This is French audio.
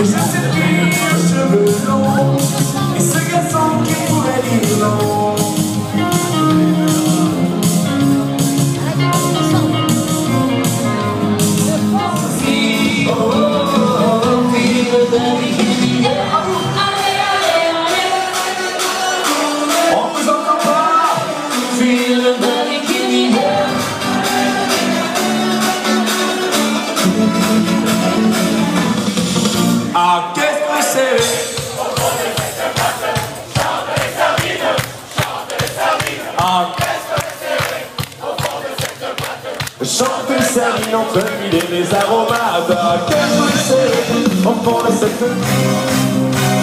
Você se Chante Sabine entre mille et les aromates Que vous laissez, enfant de cette